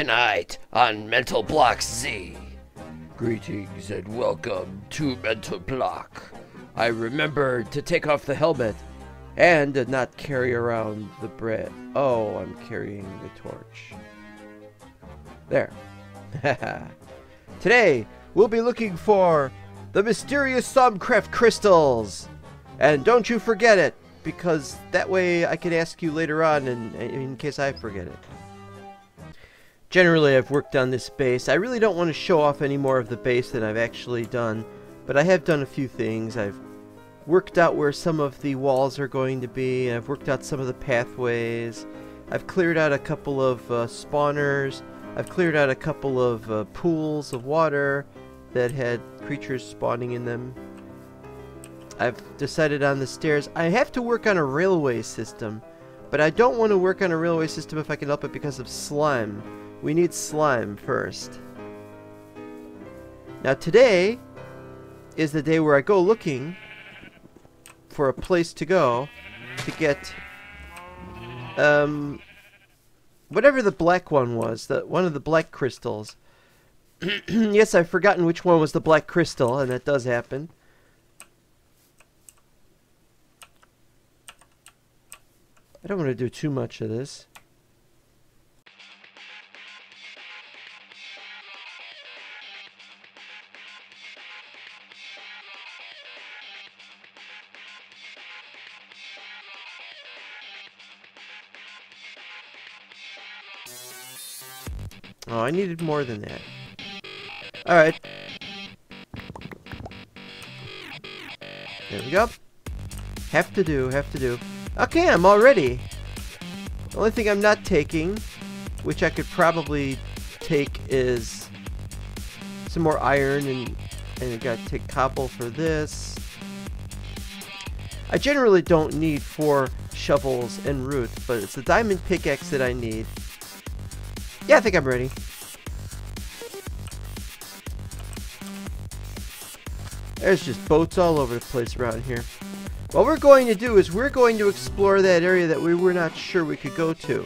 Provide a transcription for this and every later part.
Tonight on Mental Block Z. Greetings and welcome to Mental Block. I remembered to take off the helmet and not carry around the bread. Oh, I'm carrying the torch. There. Today, we'll be looking for the mysterious Thaumcraft crystals. And don't you forget it, because that way I can ask you later on in, in case I forget it. Generally, I've worked on this base. I really don't want to show off any more of the base than I've actually done, but I have done a few things. I've worked out where some of the walls are going to be, and I've worked out some of the pathways. I've cleared out a couple of uh, spawners. I've cleared out a couple of uh, pools of water that had creatures spawning in them. I've decided on the stairs. I have to work on a railway system, but I don't want to work on a railway system if I can help it because of slime. We need slime first. Now today is the day where I go looking for a place to go to get um whatever the black one was, the one of the black crystals. yes, I've forgotten which one was the black crystal, and that does happen. I don't want to do too much of this. I needed more than that. Alright. There we go. Have to do, have to do. Okay, I'm all ready. The only thing I'm not taking, which I could probably take, is some more iron, and, and I gotta take cobble for this. I generally don't need four shovels and roots, but it's the diamond pickaxe that I need. Yeah, I think I'm ready. There's just boats all over the place around here. What we're going to do is we're going to explore that area that we were not sure we could go to.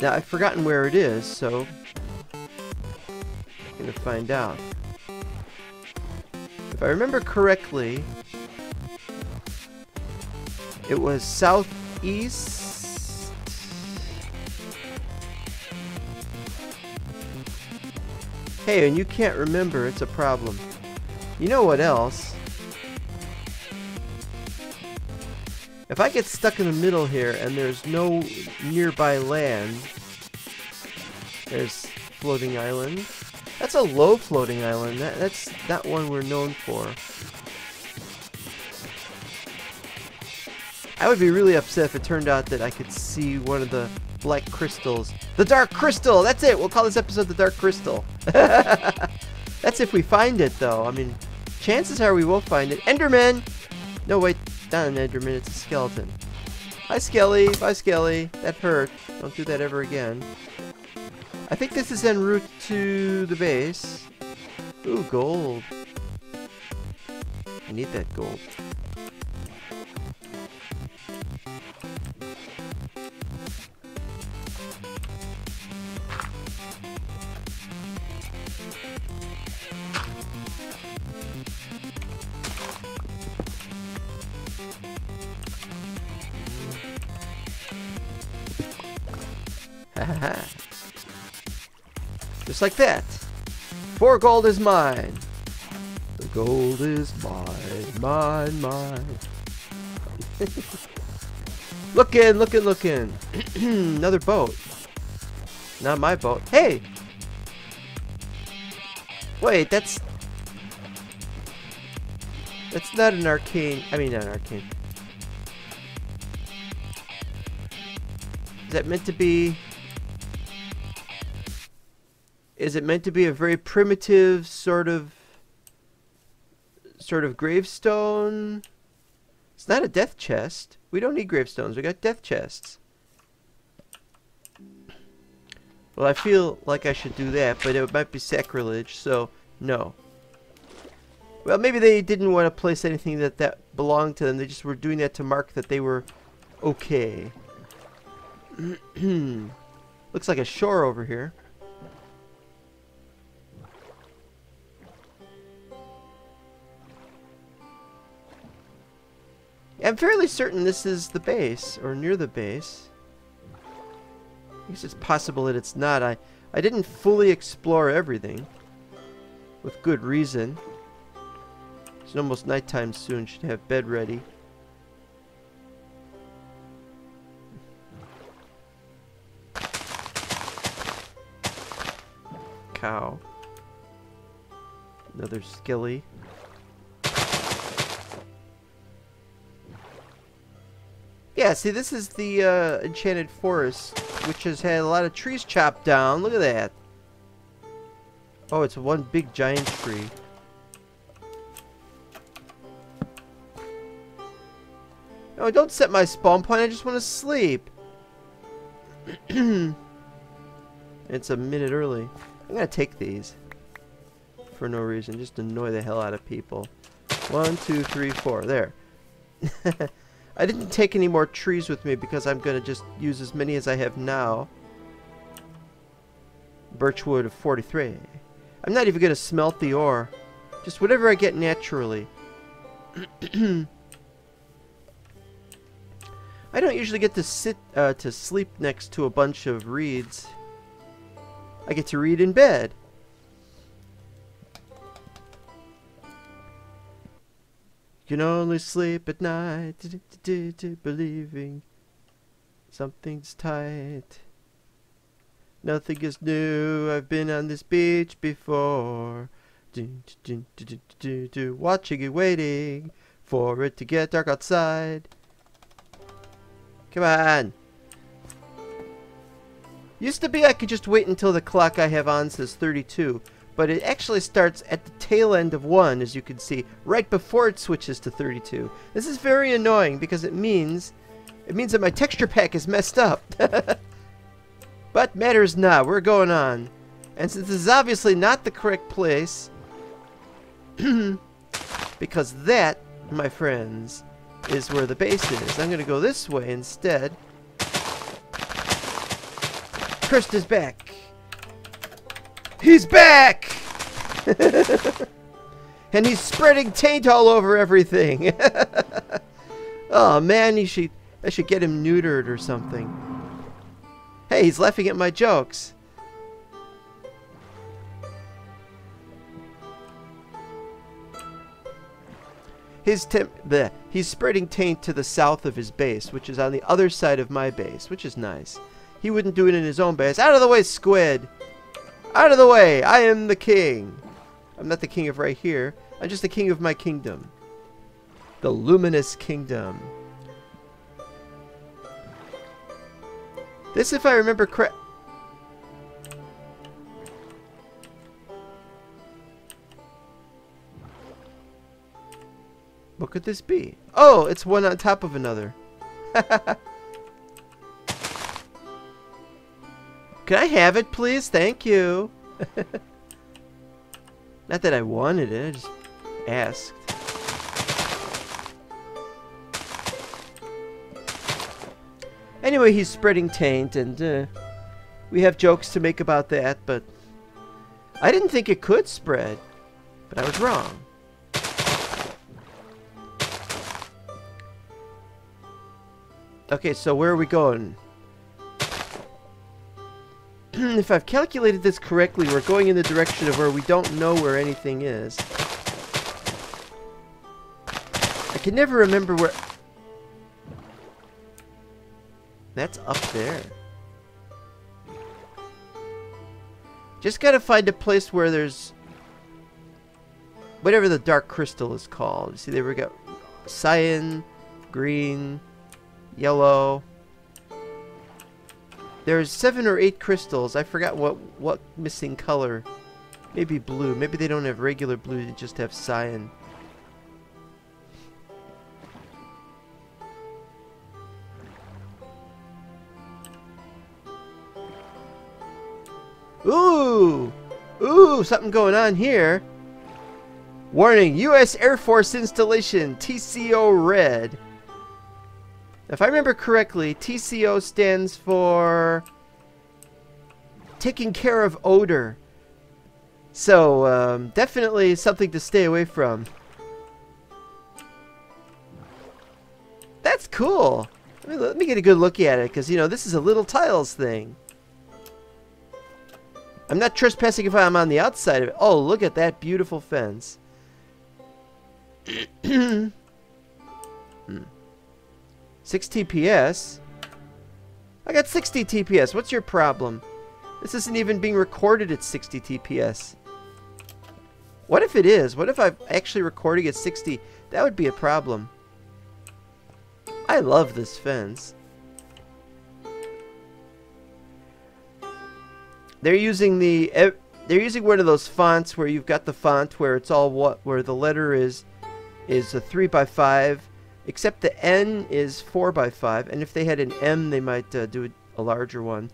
Now, I've forgotten where it is, so... I'm to find out. If I remember correctly, it was southeast Hey, and you can't remember, it's a problem. You know what else? If I get stuck in the middle here and there's no nearby land, there's floating island. That's a low floating island. That, that's that one we're known for. I would be really upset if it turned out that I could see one of the black crystals. The Dark Crystal! That's it! We'll call this episode The Dark Crystal. That's if we find it, though. I mean, chances are we will find it. Enderman! No, wait. Not an Enderman. It's a skeleton. Hi, Skelly. Bye, Skelly. That hurt. Don't do that ever again. I think this is en route to the base. Ooh, gold. I need that gold. Just like that. Four gold is mine. The gold is mine, mine, mine. looking, looking, looking. Another boat. Not my boat. Hey! Wait, that's... That's not an arcane... I mean, not an arcane. Is that meant to be... Is it meant to be a very primitive sort of... Sort of gravestone? It's not a death chest. We don't need gravestones. We got death chests. Well, I feel like I should do that, but it might be sacrilege, so no. Well, maybe they didn't want to place anything that that belonged to them. They just were doing that to mark that they were okay. Looks like a shore over here. I'm fairly certain this is the base, or near the base. I guess it's possible that it's not. I, I didn't fully explore everything. With good reason. It's almost nighttime soon. Should have bed ready. Cow. Another skilly. Yeah, see, this is the uh, Enchanted Forest, which has had a lot of trees chopped down. Look at that. Oh, it's one big giant tree. No, don't set my spawn point. I just want to sleep. it's a minute early. I'm going to take these. For no reason. Just annoy the hell out of people. One, two, three, four. There. I didn't take any more trees with me because I'm going to just use as many as I have now. Birchwood of 43. I'm not even going to smelt the ore. Just whatever I get naturally. I don't usually get to sit uh, to sleep next to a bunch of reeds. I get to read in bed. You can only sleep at night, believing something's tight. Nothing is new, I've been on this beach before. Watching and waiting for it to get dark outside. Come on. Used to be I could just wait until the clock I have on says 32, but it actually starts at the tail end of 1, as you can see, right before it switches to 32. This is very annoying because it means it means that my texture pack is messed up. but matters not, we're going on. And since this is obviously not the correct place, because that, my friends, is where the base is. I'm going to go this way instead. Christ is back. He's back! and he's spreading taint all over everything. oh man, he should I should get him neutered or something. Hey, he's laughing at my jokes. His bleh, he's spreading taint to the south of his base, which is on the other side of my base, which is nice. He wouldn't do it in his own base. Out of the way, squid! Out of the way! I am the king! I'm not the king of right here. I'm just the king of my kingdom. The luminous kingdom. This, if I remember correct... Could this be? Oh, it's one on top of another. Can I have it, please? Thank you. Not that I wanted it, I just asked. Anyway, he's spreading taint, and uh, we have jokes to make about that, but I didn't think it could spread, but I was wrong. Okay, so where are we going? if I've calculated this correctly, we're going in the direction of where we don't know where anything is. I can never remember where... That's up there. Just gotta find a place where there's... Whatever the dark crystal is called. See, there we go. Cyan, green, yellow... There's seven or eight crystals. I forgot what, what missing color. Maybe blue. Maybe they don't have regular blue, they just have cyan. Ooh! Ooh, something going on here. Warning, U.S. Air Force installation, TCO Red. If I remember correctly, TCO stands for taking care of odor. So, um, definitely something to stay away from. That's cool. Let me, let me get a good look at it, because, you know, this is a little tiles thing. I'm not trespassing if I'm on the outside of it. Oh, look at that beautiful fence. hmm. 6 TPS? I got 60 TPS. What's your problem? This isn't even being recorded at 60 TPS. What if it is? What if I'm actually recording at 60? That would be a problem. I love this fence. They're using the they're using one of those fonts where you've got the font where it's all what where the letter is is a 3 by 5 except the N is 4 by 5 and if they had an M they might uh, do a larger one.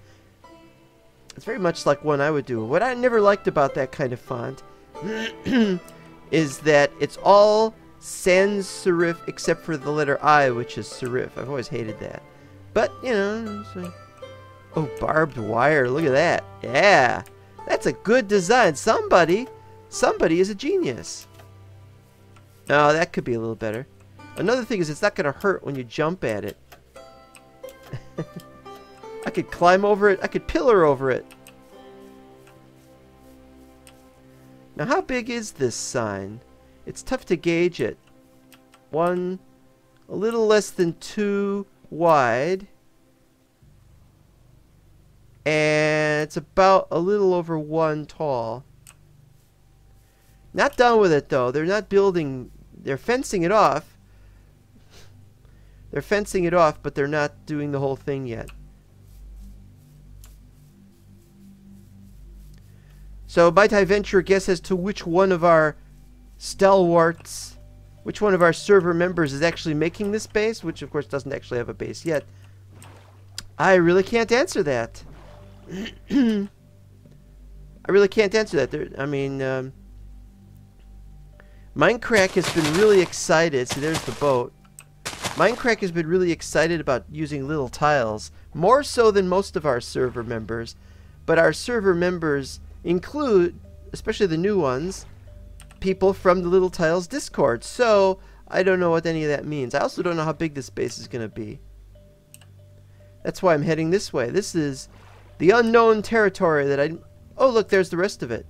It's very much like one I would do. What I never liked about that kind of font is that it's all sans serif except for the letter I which is serif. I've always hated that. But, you know, Oh, barbed wire. Look at that. Yeah. That's a good design. Somebody, somebody is a genius. Oh, that could be a little better. Another thing is it's not going to hurt when you jump at it. I could climb over it. I could pillar over it. Now, how big is this sign? It's tough to gauge it. One, a little less than two wide and it's about a little over one tall. Not done with it though. They're not building, they're fencing it off. They're fencing it off, but they're not doing the whole thing yet. So might I venture guess as to which one of our stalwarts, which one of our server members is actually making this base, which of course doesn't actually have a base yet. I really can't answer that. I really can't answer that. There, I mean, um, Minecraft has been really excited. See, there's the boat. Minecraft has been really excited about using little tiles, more so than most of our server members. But our server members include, especially the new ones, people from the Little Tiles Discord. So, I don't know what any of that means. I also don't know how big this base is going to be. That's why I'm heading this way. This is the unknown territory that I... Oh, look, there's the rest of it.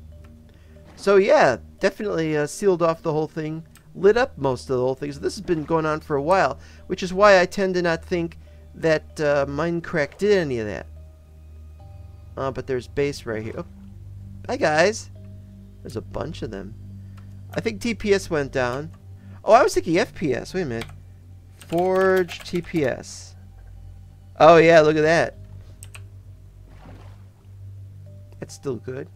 So, yeah, definitely uh, sealed off the whole thing. Lit up most of the whole thing. So this has been going on for a while, which is why I tend to not think that uh, Minecraft did any of that. Uh, but there's base right here. Oh. Hi, guys. There's a bunch of them. I think TPS went down. Oh, I was thinking FPS. Wait a minute. Forge TPS. Oh, yeah, look at that. That's still good.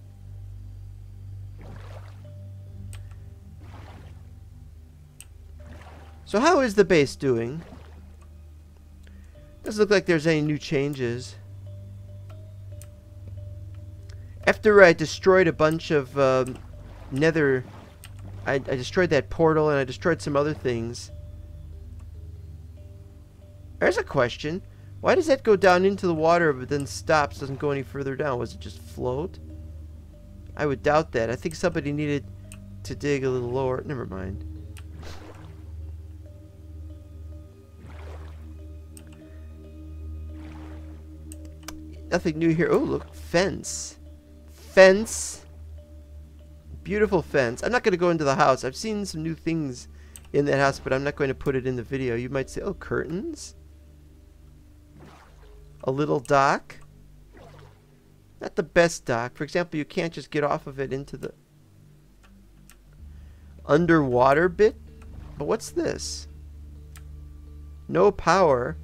So how is the base doing? Doesn't look like there's any new changes. After I destroyed a bunch of um, nether... I, I destroyed that portal and I destroyed some other things. There's a question. Why does that go down into the water but then stops, doesn't go any further down? Was it just float? I would doubt that. I think somebody needed to dig a little lower. Never mind. Nothing new here. Oh, look. Fence. Fence. Beautiful fence. I'm not going to go into the house. I've seen some new things in that house, but I'm not going to put it in the video. You might say, oh, curtains? a little dock. Not the best dock. For example, you can't just get off of it into the underwater bit. But what's this? No power.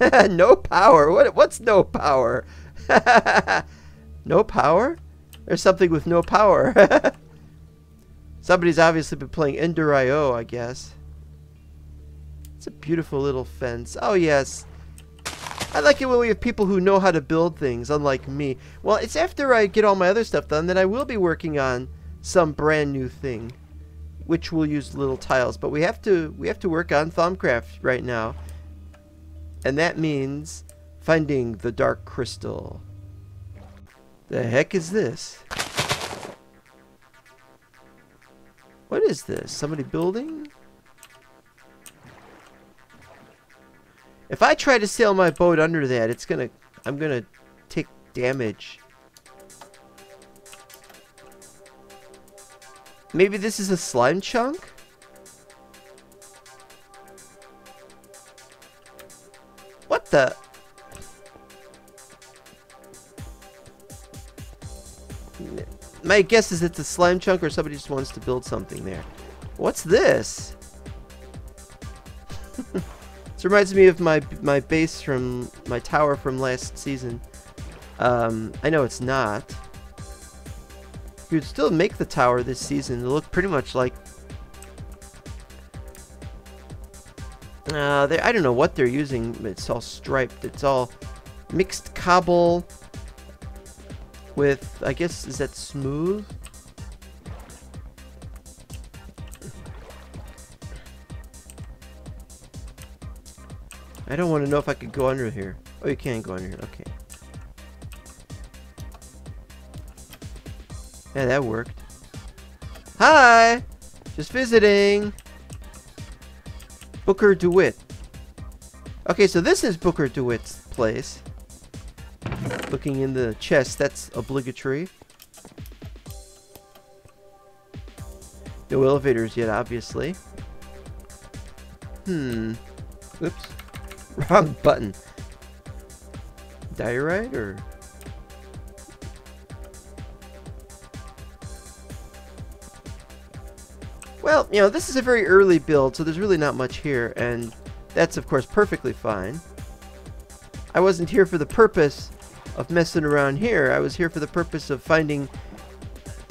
no power. What? What's no power? no power? There's something with no power. Somebody's obviously been playing Ender IO, I guess. It's a beautiful little fence. Oh, yes. I like it when we have people who know how to build things, unlike me. Well, it's after I get all my other stuff done that I will be working on some brand new thing, which will use little tiles. But we have to we have to work on Thaumcraft right now. And that means finding the dark crystal. The heck is this? What is this? Somebody building? If I try to sail my boat under that, it's gonna... I'm gonna take damage. Maybe this is a slime chunk? The... My guess is it's a slime chunk or somebody just wants to build something there. What's this? this reminds me of my my base from my tower from last season. Um, I know it's not. You would still make the tower this season. It look pretty much like. Uh, I don't know what they're using. It's all striped. It's all mixed cobble with, I guess, is that smooth? I don't want to know if I could go under here. Oh, you can't go under here. Okay. Yeah, that worked. Hi! Just visiting. Booker DeWitt. Okay, so this is Booker DeWitt's place. Looking in the chest, that's obligatory. No elevators yet, obviously. Hmm. Oops. Wrong button. Diorite or... Well, you know, this is a very early build, so there's really not much here, and that's, of course, perfectly fine. I wasn't here for the purpose of messing around here. I was here for the purpose of finding,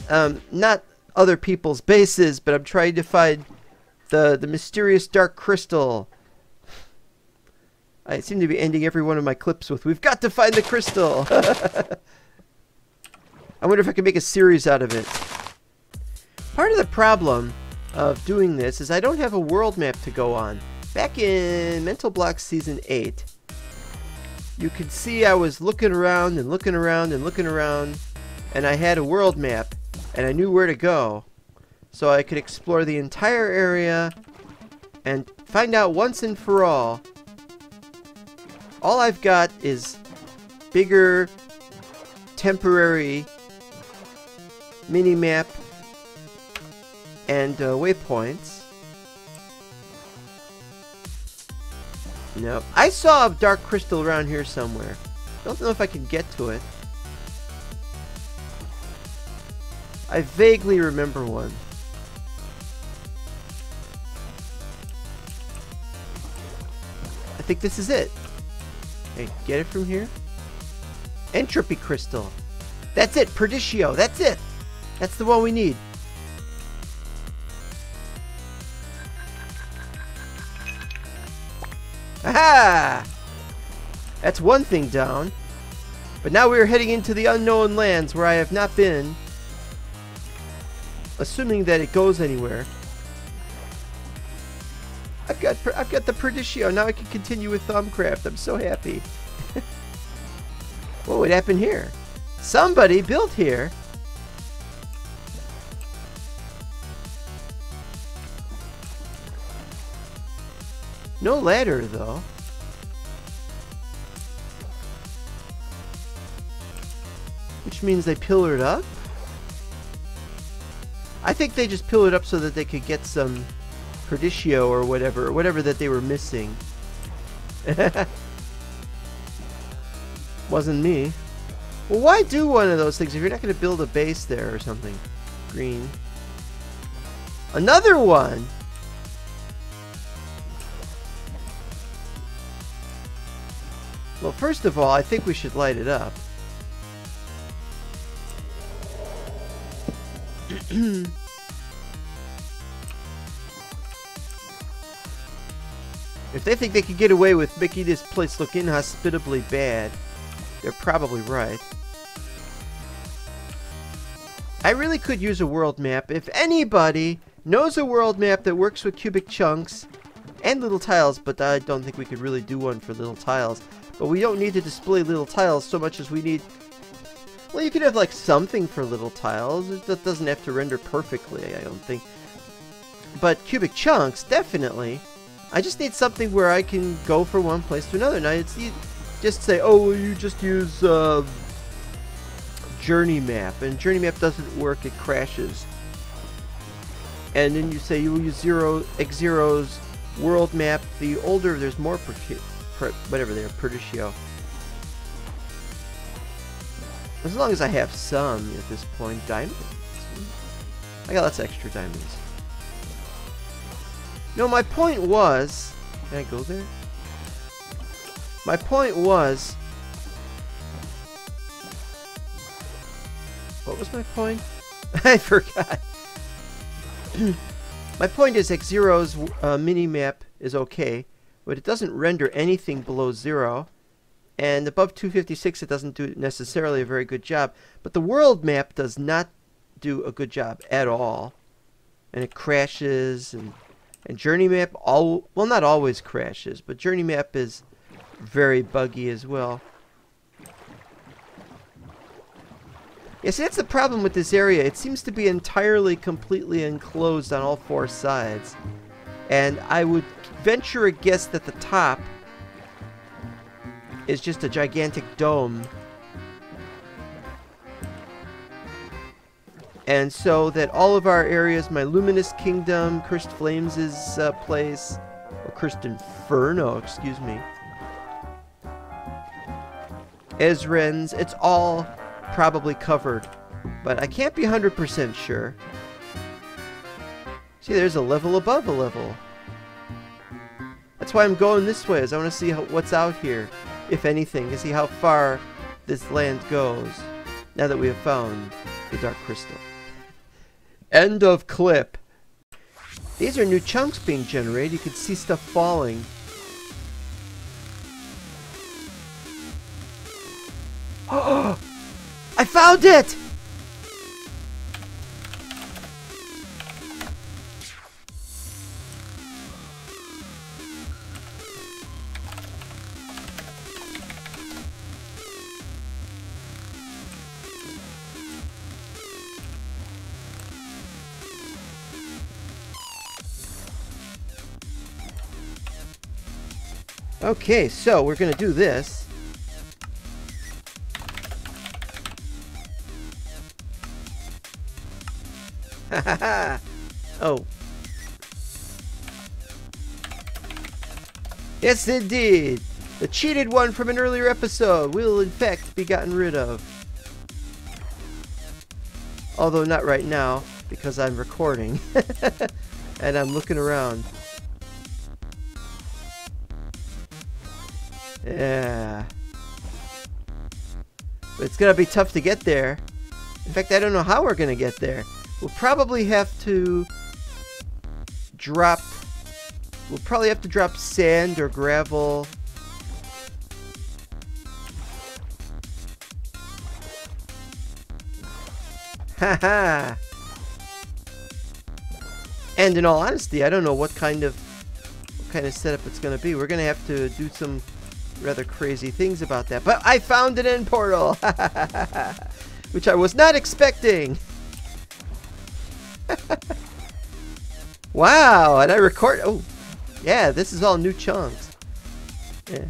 um, not other people's bases, but I'm trying to find the, the mysterious dark crystal. I seem to be ending every one of my clips with, we've got to find the crystal! I wonder if I can make a series out of it. Part of the problem of doing this is I don't have a world map to go on. Back in Mental Block Season 8, you could see I was looking around and looking around and looking around and I had a world map and I knew where to go so I could explore the entire area and find out once and for all all I've got is bigger temporary mini-map and uh, waypoints No. I saw a dark crystal around here somewhere. Don't know if I can get to it. I vaguely remember one. I think this is it. Hey, get it from here? Entropy crystal. That's it, Perditio. That's it. That's the one we need. That's one thing down. But now we are heading into the unknown lands where I have not been. Assuming that it goes anywhere. I've got I've got the Perditio. Now I can continue with Thaumcraft. I'm so happy. what would happen here? Somebody built here. No ladder, though. Which means they pillared up? I think they just pillared up so that they could get some Perditio or whatever, whatever that they were missing. Wasn't me. Well, why do one of those things if you're not going to build a base there or something? Green. Another one! Well, first of all, I think we should light it up. If they think they could get away with making this place look inhospitably bad, they're probably right. I really could use a world map. If anybody knows a world map that works with cubic chunks and little tiles, but I don't think we could really do one for little tiles. But we don't need to display little tiles so much as we need... Well, you could have, like, something for little tiles. It doesn't have to render perfectly, I don't think. But cubic chunks, definitely. I just need something where I can go from one place to another. Now, it's just say, oh, you just use uh, journey map, and journey map doesn't work, it crashes. And then you say you will use zero x zeros world map. The older there's more per, per whatever they are, Perditio. As long as I have some at this point, diamonds. I got lots of extra diamonds. No, my point was... Can I go there? My point was... What was my point? I forgot. my point is X Zero's uh, mini-map is okay, but it doesn't render anything below zero. And above 256 it doesn't do necessarily a very good job. But the world map does not do a good job at all. And it crashes and and Journey Map, all well, not always crashes, but Journey Map is very buggy as well. Yes, that's the problem with this area. It seems to be entirely, completely enclosed on all four sides. And I would venture a guess that the top is just a gigantic dome And so that all of our areas, my Luminous Kingdom, Cursed Flames' uh, place, or Cursed Inferno, excuse me, Ezzran's, it's all probably covered. But I can't be 100% sure. See, there's a level above a level. That's why I'm going this way, is I want to see how, what's out here, if anything, to see how far this land goes, now that we have found the Dark Crystal. End of clip. These are new chunks being generated. You can see stuff falling. Oh! I found it! Okay, so we're going to do this. oh. Yes, indeed. The cheated one from an earlier episode will, in fact, be gotten rid of. Although not right now, because I'm recording. and I'm looking around. Yeah. But it's going to be tough to get there. In fact, I don't know how we're going to get there. We'll probably have to drop... We'll probably have to drop sand or gravel. Haha! and in all honesty, I don't know what kind of what kind of setup it's going to be. We're going to have to do some rather crazy things about that. But I found an end portal! Which I was not expecting! wow, and I record... Oh, yeah, this is all new chunks. Yeah.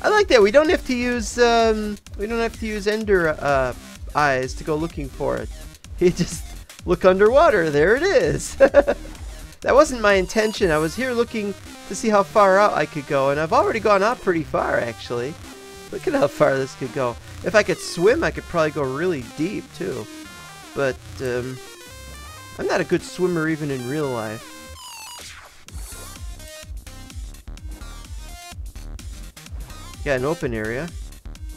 I like that. We don't have to use, um, we don't have to use ender, uh, eyes to go looking for it. You just look underwater. There it is. that wasn't my intention. I was here looking to see how far out I could go, and I've already gone out pretty far, actually. Look at how far this could go. If I could swim, I could probably go really deep, too. But, um, I'm not a good swimmer even in real life. Yeah, an open area.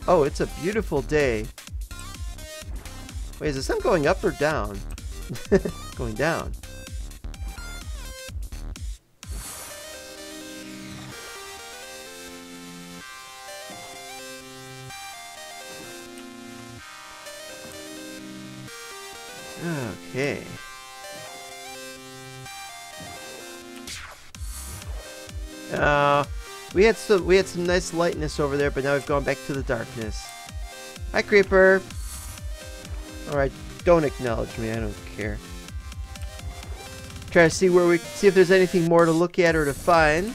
Oh, it's a beautiful day. Wait, is the sun going up or down? going down. Okay. Uh, we had some we had some nice lightness over there, but now we've gone back to the darkness. Hi, creeper. All right, don't acknowledge me. I don't care. Try to see where we see if there's anything more to look at or to find.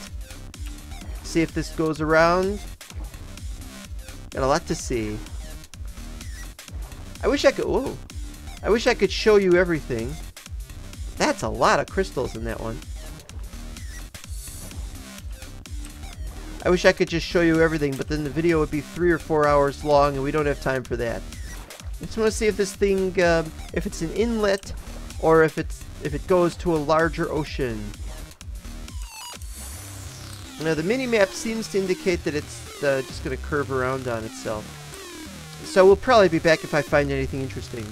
See if this goes around. Got a lot to see. I wish I could. Whoa! I wish I could show you everything. That's a lot of crystals in that one. I wish I could just show you everything, but then the video would be three or four hours long, and we don't have time for that. I just want to see if this thing, uh, if it's an inlet, or if it's if it goes to a larger ocean. Now the mini-map seems to indicate that it's uh, just going to curve around on itself. So we'll probably be back if I find anything interesting.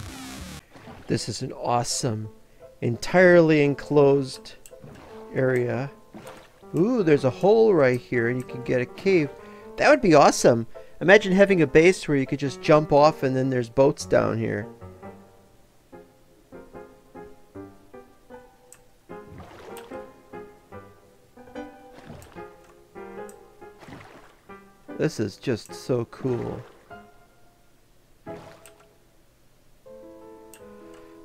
This is an awesome, entirely enclosed area. Ooh, there's a hole right here and you can get a cave. That would be awesome. Imagine having a base where you could just jump off and then there's boats down here. This is just so cool.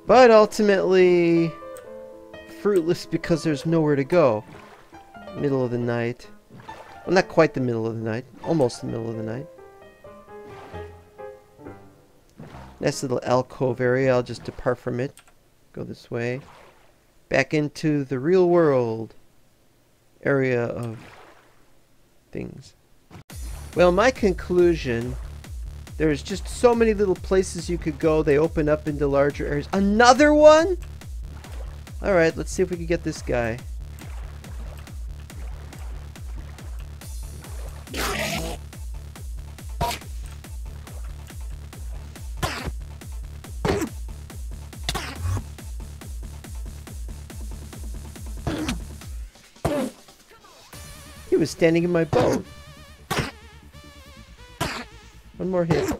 But ultimately, fruitless because there's nowhere to go middle of the night. Well, not quite the middle of the night. Almost the middle of the night. Nice little alcove area. I'll just depart from it. Go this way. Back into the real world area of things. Well, my conclusion, there's just so many little places you could go. They open up into larger areas. Another one? Alright, let's see if we can get this guy. He was standing in my boat. One more hit.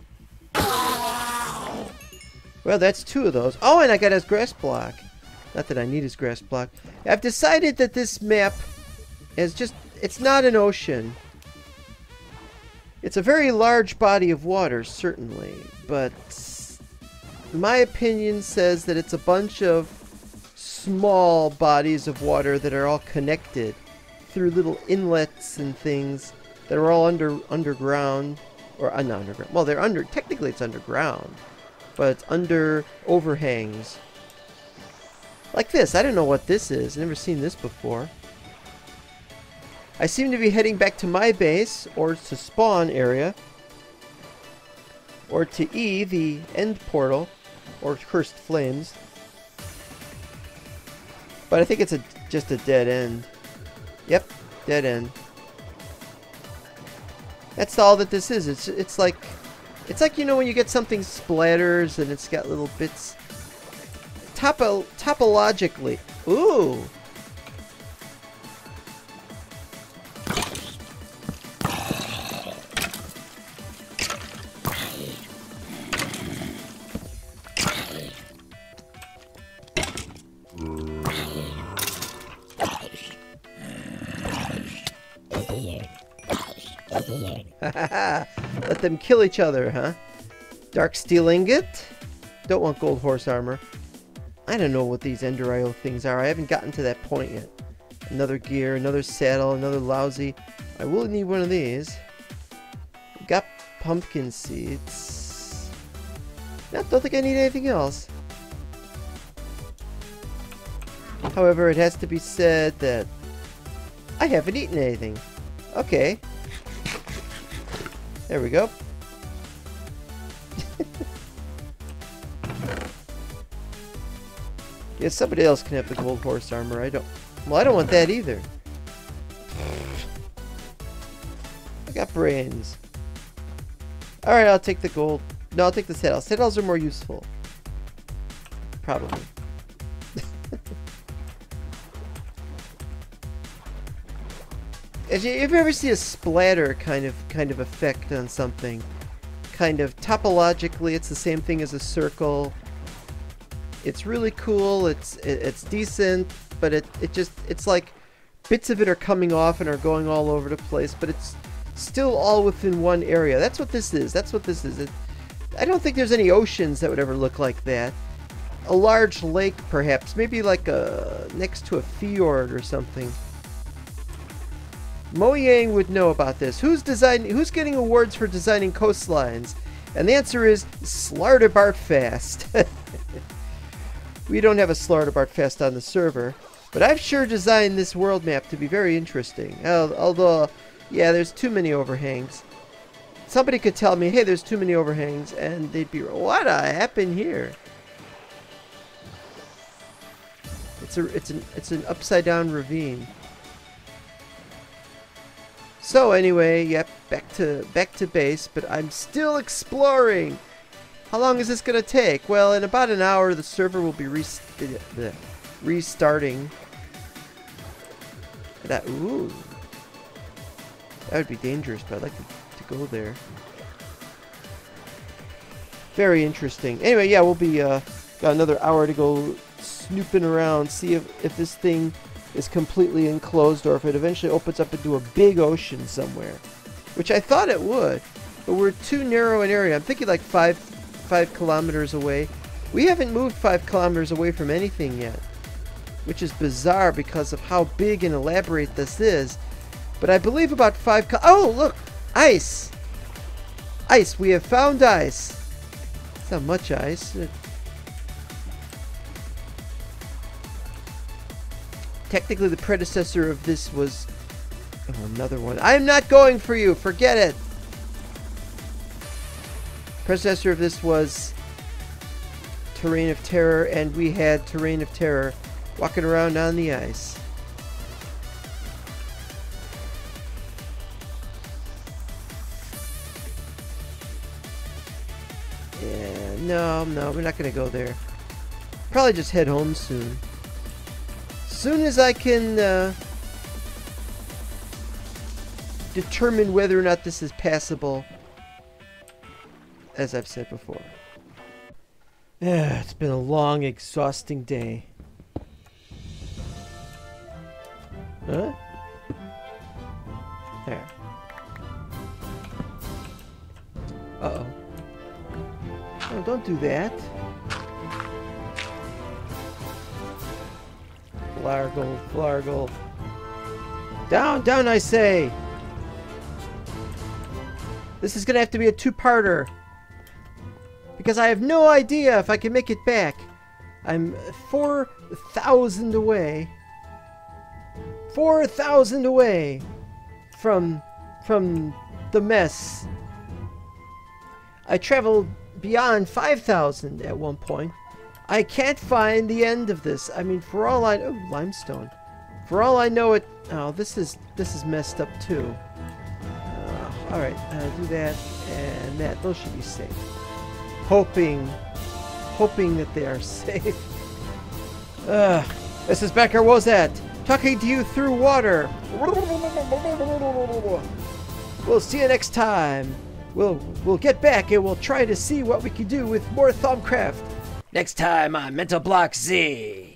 Well, that's two of those. Oh, and I got his grass block. Not that I need his grass block. I've decided that this map is just... It's not an ocean. It's a very large body of water, certainly. But my opinion says that it's a bunch of small bodies of water that are all connected through little inlets and things that are all under underground or uh, not underground. Well, they're under. Technically, it's underground, but it's under overhangs. Like this. I don't know what this is. I've never seen this before. I seem to be heading back to my base, or to spawn area, or to E, the end portal, or Cursed Flames. But I think it's a just a dead end. Yep, dead end. That's all that this is. It's it's like it's like you know when you get something splatters and it's got little bits topo topologically. Ooh. Let them kill each other, huh? Dark steel ingot? Don't want gold horse armor. I don't know what these Ender IO things are. I haven't gotten to that point yet. Another gear, another saddle, another lousy. I will need one of these. Got pumpkin seeds. I don't think I need anything else. However, it has to be said that I haven't eaten anything. Okay. There we go. yeah, somebody else can have the gold horse armor. I don't... Well, I don't want that either. I got brains. Alright, I'll take the gold. No, I'll take the saddles. Saddles are more useful. Probably. If you, if you ever see a splatter kind of kind of effect on something, kind of topologically, it's the same thing as a circle. It's really cool. It's it, it's decent, but it it just it's like bits of it are coming off and are going all over the place, but it's still all within one area. That's what this is. That's what this is. It, I don't think there's any oceans that would ever look like that. A large lake, perhaps. Maybe like a next to a fjord or something. Mojang would know about this. Who's designing? Who's getting awards for designing coastlines? And the answer is Slartibartfast. we don't have a Slartibartfast on the server, but I've sure designed this world map to be very interesting. Although, yeah, there's too many overhangs. Somebody could tell me, hey, there's too many overhangs, and they'd be, what happened here? It's a, it's an, it's an upside down ravine. So anyway, yep, back to back to base, but I'm still exploring. How long is this gonna take? Well, in about an hour, the server will be rest restarting. That ooh, that would be dangerous, but I'd like to, to go there. Very interesting. Anyway, yeah, we'll be uh, got another hour to go snooping around, see if if this thing is completely enclosed or if it eventually opens up into a big ocean somewhere. Which I thought it would, but we're too narrow an area. I'm thinking like five, five kilometers away. We haven't moved five kilometers away from anything yet, which is bizarre because of how big and elaborate this is. But I believe about five. oh, look, ice. Ice. We have found ice. It's not much ice. Technically, the predecessor of this was... Oh, another one. I'm not going for you! Forget it! Predecessor of this was... Terrain of Terror, and we had Terrain of Terror walking around on the ice. Yeah, no, no, we're not going to go there. Probably just head home soon soon as I can uh, determine whether or not this is passable, as I've said before. It's been a long, exhausting day. Huh? There. Uh-oh. Oh, don't do that. Flargle, Flargle. Down, down, I say! This is gonna have to be a two-parter. Because I have no idea if I can make it back. I'm 4,000 away. 4,000 away from, from the mess. I traveled beyond 5,000 at one point. I can't find the end of this. I mean, for all I oh, limestone. For all I know, it. Oh, this is this is messed up too. Uh, all right, uh, do that and that. Those should be safe. Hoping, hoping that they are safe. Uh, this is Baccar Wozat talking to you through water. We'll see you next time. We'll we'll get back and we'll try to see what we can do with more Thaumcraft. Next time on Mental Block Z.